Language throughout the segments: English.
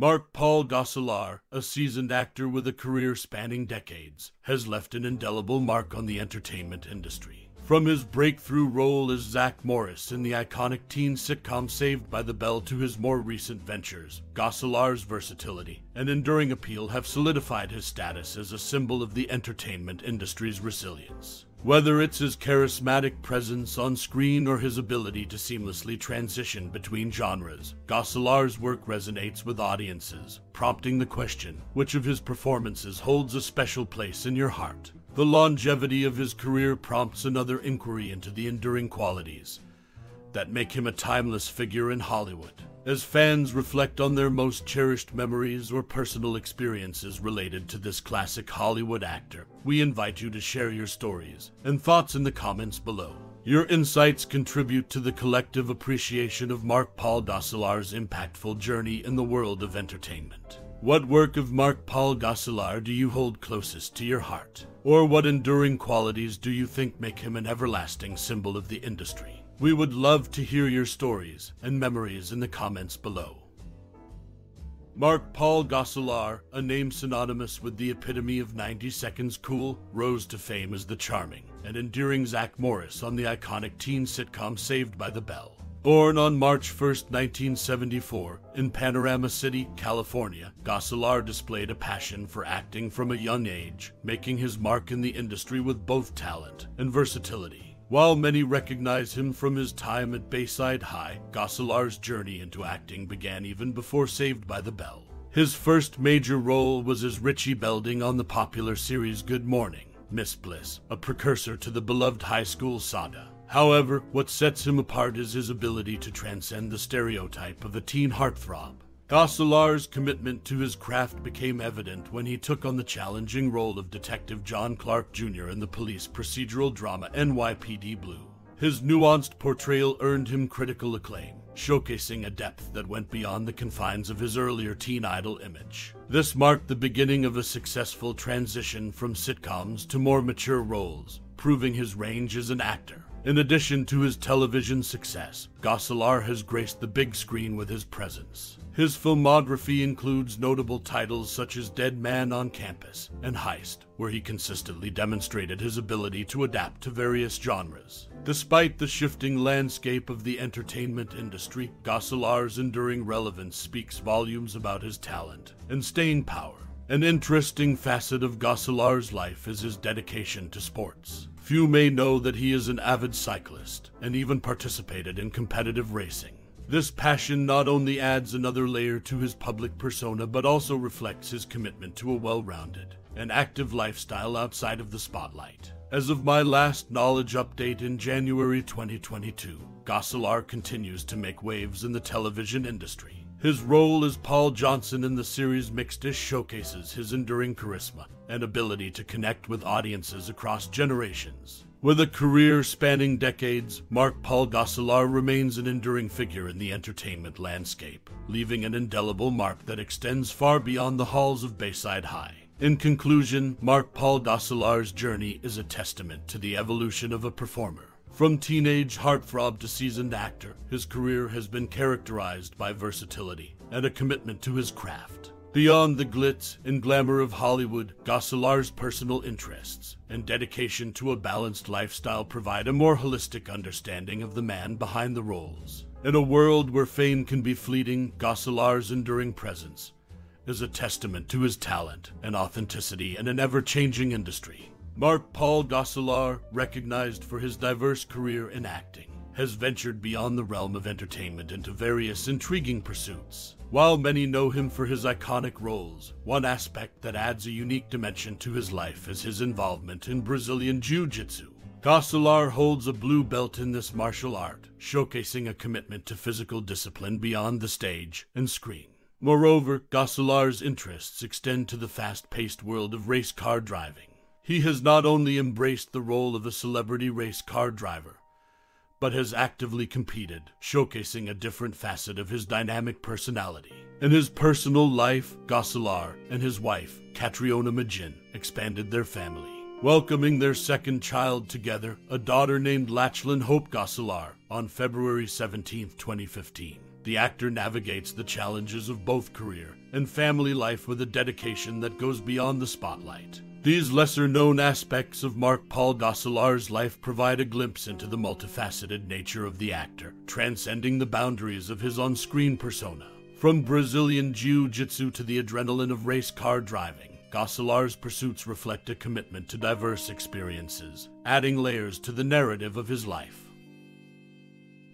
Mark Paul Gosselaar, a seasoned actor with a career spanning decades, has left an indelible mark on the entertainment industry. From his breakthrough role as Zach Morris in the iconic teen sitcom Saved by the Bell to his more recent ventures, Gosselaar's versatility and enduring appeal have solidified his status as a symbol of the entertainment industry's resilience. Whether it's his charismatic presence on screen or his ability to seamlessly transition between genres, Gosselaar's work resonates with audiences, prompting the question which of his performances holds a special place in your heart? The longevity of his career prompts another inquiry into the enduring qualities that make him a timeless figure in Hollywood. As fans reflect on their most cherished memories or personal experiences related to this classic Hollywood actor, we invite you to share your stories and thoughts in the comments below. Your insights contribute to the collective appreciation of Mark Paul Gosselaar's impactful journey in the world of entertainment. What work of Mark Paul Gosselaar do you hold closest to your heart? Or what enduring qualities do you think make him an everlasting symbol of the industry? We would love to hear your stories and memories in the comments below. Mark Paul Gosselaar, a name synonymous with the epitome of 90 seconds cool, rose to fame as the charming and endearing Zach Morris on the iconic teen sitcom Saved by the Bell. Born on March 1, 1974, in Panorama City, California, Gosselaar displayed a passion for acting from a young age, making his mark in the industry with both talent and versatility. While many recognize him from his time at Bayside High, Gosselaar's journey into acting began even before Saved by the Bell. His first major role was as Richie Belding on the popular series Good Morning, Miss Bliss, a precursor to the beloved high school saga. However, what sets him apart is his ability to transcend the stereotype of a teen heartthrob. Gosselaar's commitment to his craft became evident when he took on the challenging role of Detective John Clark Jr. in the police procedural drama NYPD Blue. His nuanced portrayal earned him critical acclaim, showcasing a depth that went beyond the confines of his earlier teen idol image. This marked the beginning of a successful transition from sitcoms to more mature roles, proving his range as an actor. In addition to his television success, Gosselaar has graced the big screen with his presence. His filmography includes notable titles such as Dead Man on Campus and Heist, where he consistently demonstrated his ability to adapt to various genres. Despite the shifting landscape of the entertainment industry, Gosselaar's enduring relevance speaks volumes about his talent and staying power. An interesting facet of Gosselaar's life is his dedication to sports. Few may know that he is an avid cyclist and even participated in competitive racing. This passion not only adds another layer to his public persona, but also reflects his commitment to a well rounded and active lifestyle outside of the spotlight. As of my last knowledge update in January 2022, Gosselaar continues to make waves in the television industry. His role as Paul Johnson in the series Mixed-ish showcases his enduring charisma and ability to connect with audiences across generations. With a career spanning decades, Mark Paul Gosselaar remains an enduring figure in the entertainment landscape, leaving an indelible mark that extends far beyond the halls of Bayside High. In conclusion, Mark Paul Gosselaar's journey is a testament to the evolution of a performer. From teenage heartthrob to seasoned actor, his career has been characterized by versatility and a commitment to his craft. Beyond the glitz and glamour of Hollywood, Gosselaar's personal interests and dedication to a balanced lifestyle provide a more holistic understanding of the man behind the roles. In a world where fame can be fleeting, Gosselaar's enduring presence is a testament to his talent and authenticity in an ever changing industry. Mark Paul Gosselaar, recognized for his diverse career in acting, has ventured beyond the realm of entertainment into various intriguing pursuits. While many know him for his iconic roles, one aspect that adds a unique dimension to his life is his involvement in Brazilian Jiu Jitsu. Gosselaar holds a blue belt in this martial art, showcasing a commitment to physical discipline beyond the stage and screen. Moreover, Gosselaar's interests extend to the fast paced world of race car driving. He has not only embraced the role of a celebrity race car driver, but has actively competed, showcasing a different facet of his dynamic personality. In his personal life, Gosselaar and his wife, Catriona McGinn, expanded their family, welcoming their second child together, a daughter named Lachlan Hope Gosselaar, on February 17, 2015. The actor navigates the challenges of both career and family life with a dedication that goes beyond the spotlight. These lesser known aspects of Mark Paul Gosselaar's life provide a glimpse into the multifaceted nature of the actor, transcending the boundaries of his on screen persona. From Brazilian Jiu Jitsu to the adrenaline of race car driving, Gosselaar's pursuits reflect a commitment to diverse experiences, adding layers to the narrative of his life.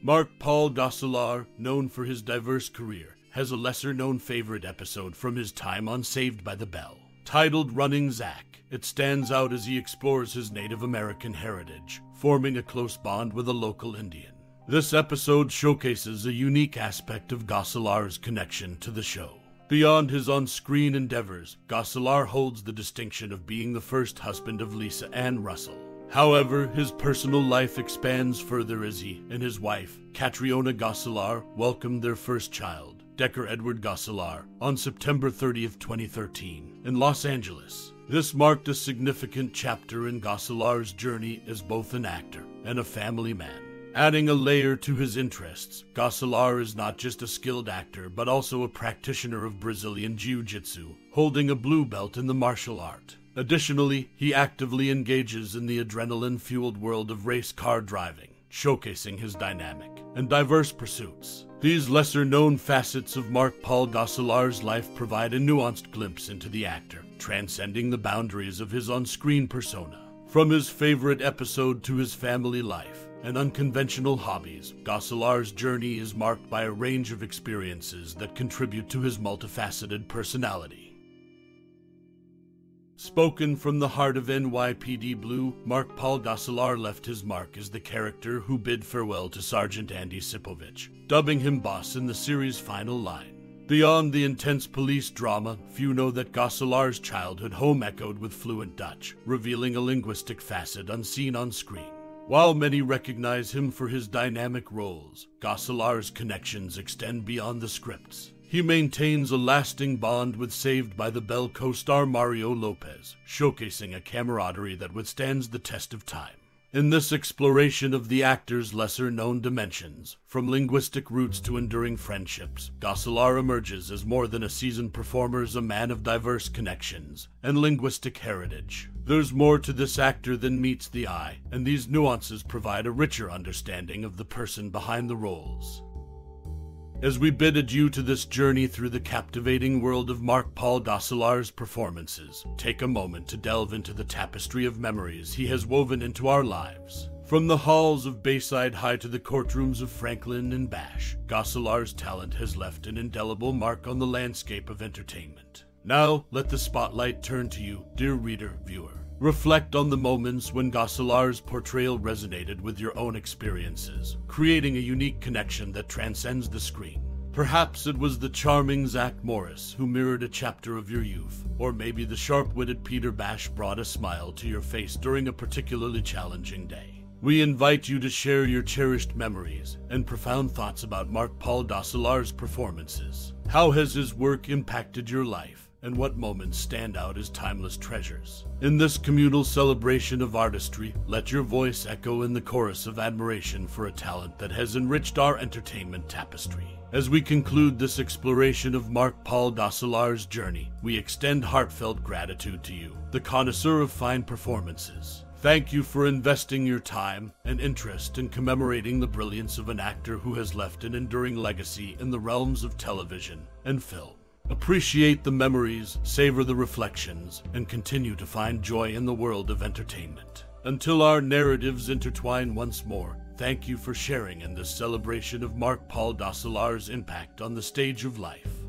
Mark Paul Gosselaar, known for his diverse career, has a lesser known favorite episode from his time on Saved by the Bell. Titled Running Zack, it stands out as he explores his Native American heritage, forming a close bond with a local Indian. This episode showcases a unique aspect of Gosselaar's connection to the show. Beyond his on screen endeavors, Gosselaar holds the distinction of being the first husband of Lisa Ann Russell. However, his personal life expands further as he and his wife, Catriona Gosselaar, welcomed their first child, Decker Edward Gosselaar, on September 30th, 2013, in Los Angeles. This marked a significant chapter in Gosselaar's journey as both an actor and a family man. Adding a layer to his interests, Gosselaar is not just a skilled actor, but also a practitioner of Brazilian Jiu Jitsu, holding a blue belt in the martial art. Additionally, he actively engages in the adrenaline fueled world of race car driving, showcasing his dynamic and diverse pursuits. These lesser known facets of Mark Paul Gosselaar's life provide a nuanced glimpse into the actor, transcending the boundaries of his on screen persona. From his favorite episode to his family life and unconventional hobbies, Gosselaar's journey is marked by a range of experiences that contribute to his multifaceted personality. Spoken from the heart of NYPD Blue, Mark Paul Gosselaar left his mark as the character who bid farewell to Sergeant Andy Sipowicz, dubbing him boss in the series' final line. Beyond the intense police drama, few know that Gosselaar's childhood home echoed with fluent Dutch, revealing a linguistic facet unseen on screen. While many recognize him for his dynamic roles, Gosselaar's connections extend beyond the scripts. He maintains a lasting bond with Saved by the Bell co star Mario Lopez, showcasing a camaraderie that withstands the test of time. In this exploration of the actor's lesser known dimensions, from linguistic roots to enduring friendships, Gosselaar emerges as more than a seasoned performer, a man of diverse connections and linguistic heritage. There's more to this actor than meets the eye, and these nuances provide a richer understanding of the person behind the roles. As we bid adieu to this journey through the captivating world of Mark Paul Gosselaar's performances, take a moment to delve into the tapestry of memories he has woven into our lives. From the halls of Bayside High to the courtrooms of Franklin and Bash, Gosselaar's talent has left an indelible mark on the landscape of entertainment. Now, let the spotlight turn to you, dear reader, viewer. Reflect on the moments when Gosselaar's portrayal resonated with your own experiences, creating a unique connection that transcends the screen. Perhaps it was the charming Zach Morris who mirrored a chapter of your youth, or maybe the sharp witted Peter Bash brought a smile to your face during a particularly challenging day. We invite you to share your cherished memories and profound thoughts about Mark Paul Gosselaar's performances. How has his work impacted your life? And what moments stand out as timeless treasures. In this communal celebration of artistry, let your voice echo in the chorus of admiration for a talent that has enriched our entertainment tapestry. As we conclude this exploration of Mark Paul Gosselaar's journey, we extend heartfelt gratitude to you, the connoisseur of fine performances. Thank you for investing your time and interest in commemorating the brilliance of an actor who has left an enduring legacy in the realms of television and film. Appreciate the memories, savor the reflections, and continue to find joy in the world of entertainment. Until our narratives intertwine once more, thank you for sharing in this celebration of Mark Paul Gosselaar's impact on the stage of life.